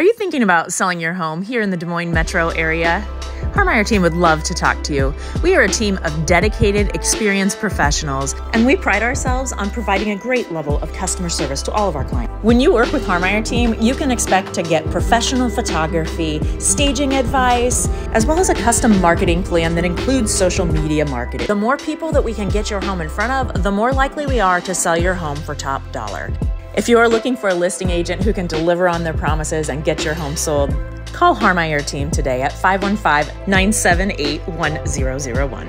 Are you thinking about selling your home here in the Des Moines metro area? Harmeyer team would love to talk to you. We are a team of dedicated, experienced professionals, and we pride ourselves on providing a great level of customer service to all of our clients. When you work with Harmeyer team, you can expect to get professional photography, staging advice, as well as a custom marketing plan that includes social media marketing. The more people that we can get your home in front of, the more likely we are to sell your home for top dollar. If you are looking for a listing agent who can deliver on their promises and get your home sold, call Harmeyer team today at 515 978 1001.